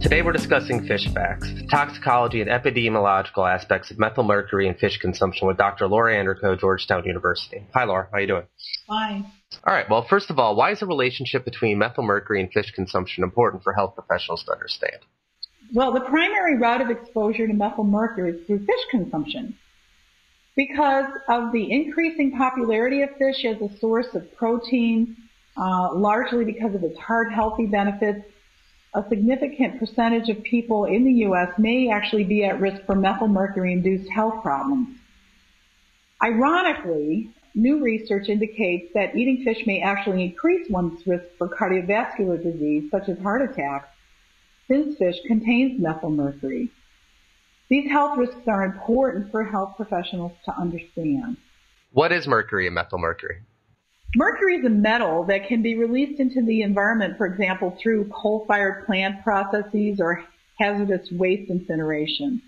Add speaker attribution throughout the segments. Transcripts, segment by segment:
Speaker 1: Today we're discussing fish facts, the toxicology and epidemiological aspects of methylmercury and fish consumption with Dr. Laura Anderko, Georgetown University. Hi, Laura. How are you doing?
Speaker 2: Fine.
Speaker 1: All right. Well, first of all, why is the relationship between methylmercury and fish consumption important for health professionals to understand?
Speaker 2: Well, the primary route of exposure to methylmercury is through fish consumption. Because of the increasing popularity of fish as a source of protein, uh, largely because of its heart healthy benefits, a significant percentage of people in the U.S. may actually be at risk for methylmercury-induced health problems. Ironically, new research indicates that eating fish may actually increase one's risk for cardiovascular disease, such as heart attacks, since fish contains methylmercury. These health risks are important for health professionals to understand.
Speaker 1: What is mercury and methylmercury?
Speaker 2: Mercury is a metal that can be released into the environment, for example, through coal-fired plant processes or hazardous waste incineration.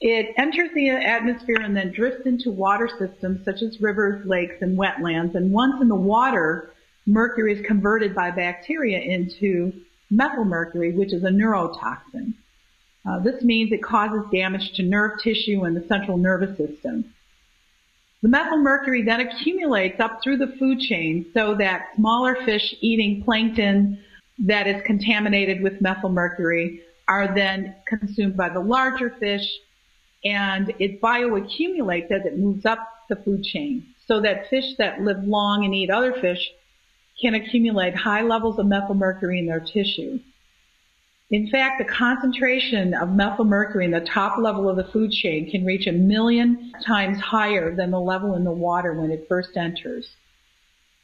Speaker 2: It enters the atmosphere and then drifts into water systems such as rivers, lakes, and wetlands. And once in the water, mercury is converted by bacteria into methylmercury, which is a neurotoxin. Uh, this means it causes damage to nerve tissue and the central nervous system. The methylmercury then accumulates up through the food chain so that smaller fish eating plankton that is contaminated with methylmercury are then consumed by the larger fish and it bioaccumulates as it moves up the food chain so that fish that live long and eat other fish can accumulate high levels of methylmercury in their tissue. In fact, the concentration of methylmercury in the top level of the food chain can reach a million times higher than the level in the water when it first enters.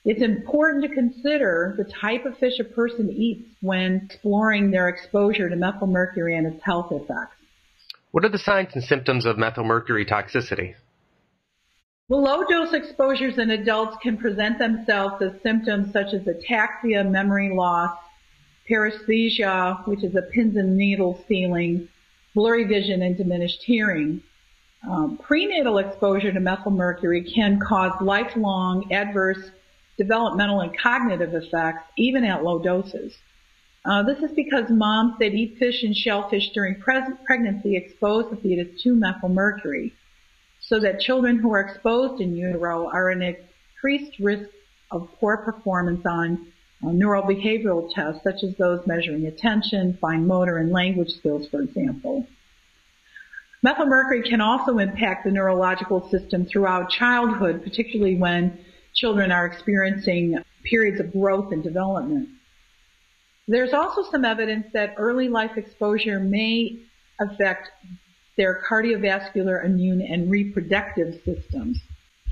Speaker 2: It's important to consider the type of fish a person eats when exploring their exposure to methylmercury and its health effects.
Speaker 1: What are the signs and symptoms of methylmercury toxicity?
Speaker 2: Well, low dose exposures in adults can present themselves as symptoms such as ataxia, memory loss, paresthesia, which is a pins and needles feeling, blurry vision, and diminished hearing. Um, prenatal exposure to methylmercury can cause lifelong adverse developmental and cognitive effects, even at low doses. Uh, this is because moms that eat fish and shellfish during pregnancy expose the fetus to methylmercury, so that children who are exposed in utero are at increased risk of poor performance on Uh, neurobehavioral tests, such as those measuring attention, fine motor, and language skills, for example. Methylmercury can also impact the neurological system throughout childhood, particularly when children are experiencing periods of growth and development. There's also some evidence that early life exposure may affect their cardiovascular, immune, and reproductive systems.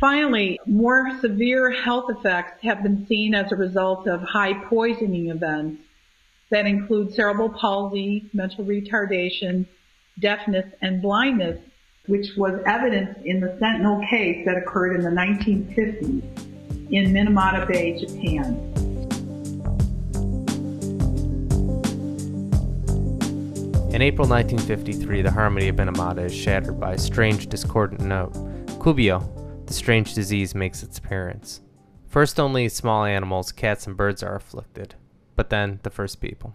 Speaker 2: Finally, more severe health effects have been seen as a result of high poisoning events that include cerebral palsy, mental retardation, deafness, and blindness, which was evidenced in the Sentinel case that occurred in the 1950s in Minamata Bay, Japan.
Speaker 3: In April 1953, the harmony of Minamata is shattered by a strange discordant note. Kubio, strange disease makes its appearance. First, only small animals, cats, and birds are afflicted, but then the first people.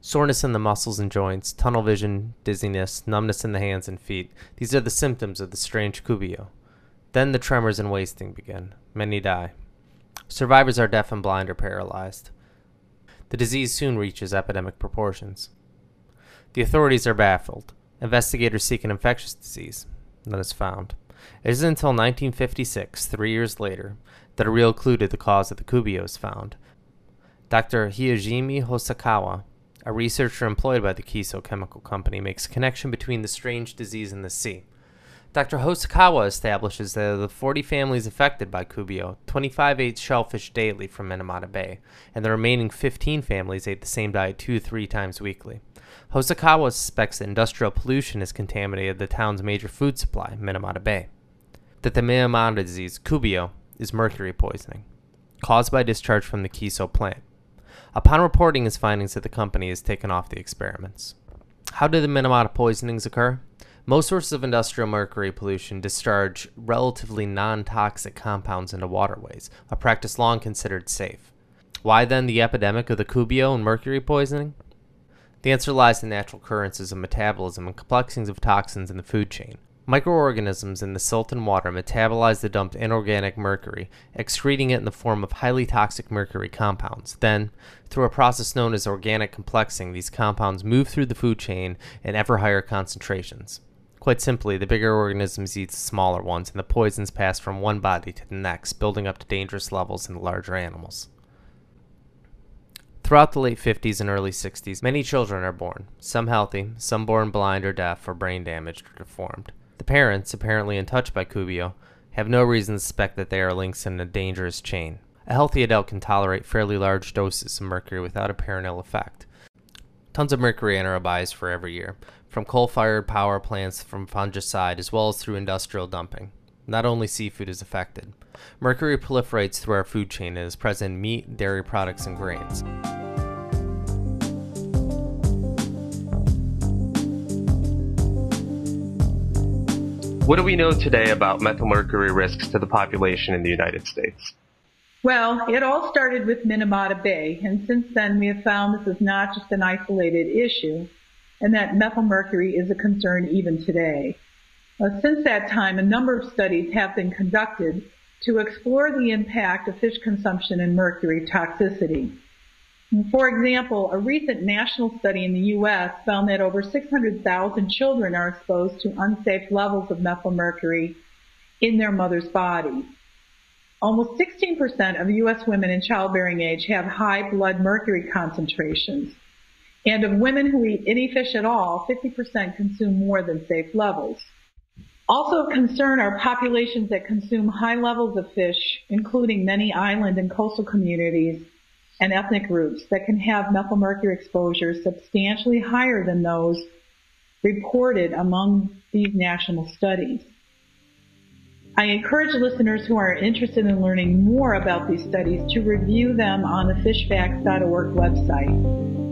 Speaker 3: Soreness in the muscles and joints, tunnel vision, dizziness, numbness in the hands and feet. These are the symptoms of the strange kubio. Then the tremors and wasting begin. Many die. Survivors are deaf and blind or paralyzed. The disease soon reaches epidemic proportions. The authorities are baffled. Investigators seek an infectious disease that is found. It isn't until 1956, three years later, that a real clue to the cause of the kubio is found. Dr. Hajime Hosokawa, a researcher employed by the Chisso Chemical Company, makes a connection between the strange disease and the sea. Dr. Hosokawa establishes that of the 40 families affected by Kubio, 25 ate shellfish daily from Minamata Bay, and the remaining 15 families ate the same diet two to three times weekly. Hosokawa suspects that industrial pollution has contaminated the town's major food supply, Minamata Bay. That the Minamata disease, Kubio, is mercury poisoning, caused by discharge from the Chisso plant. Upon reporting his findings the company has taken off the experiments. How did the Minamata poisonings occur? Most sources of industrial mercury pollution discharge relatively non toxic compounds into waterways, a practice long considered safe. Why then the epidemic of the Kubio and mercury poisoning? The answer lies in natural occurrences of metabolism and complexings of toxins in the food chain. Microorganisms in the silt and water metabolize the dumped inorganic mercury, excreting it in the form of highly toxic mercury compounds. Then, through a process known as organic complexing, these compounds move through the food chain in ever higher concentrations. Quite simply, the bigger organisms eat the smaller ones, and the poisons pass from one body to the next, building up to dangerous levels in the larger animals. Throughout the late 50s and early 60s, many children are born, some healthy, some born blind or deaf or brain damaged or deformed. The parents, apparently in touch by Kubio, have no reason to suspect that they are links in a dangerous chain. A healthy adult can tolerate fairly large doses of mercury without apparent ill effect. Tons of mercury enter our bodies for every year, from coal fired power plants, from fungicide, as well as through industrial dumping. Not only seafood is affected. Mercury proliferates through our food chain and is present in meat, dairy products, and grains.
Speaker 1: What do we know today about methylmercury risks to the population in the United States?
Speaker 2: Well, it all started with Minamata Bay, and since then we have found this is not just an isolated issue, and that methylmercury is a concern even today. Uh, since that time, a number of studies have been conducted to explore the impact of fish consumption and mercury toxicity. For example, a recent national study in the U.S. found that over 600,000 children are exposed to unsafe levels of methylmercury in their mother's bodies. Almost 16% of U.S. women in childbearing age have high blood mercury concentrations. And of women who eat any fish at all, 50% consume more than safe levels. Also of concern are populations that consume high levels of fish, including many island and coastal communities and ethnic groups that can have methylmercury exposures substantially higher than those reported among these national studies. I encourage listeners who are interested in learning more about these studies to review them on the fishfacts.org website.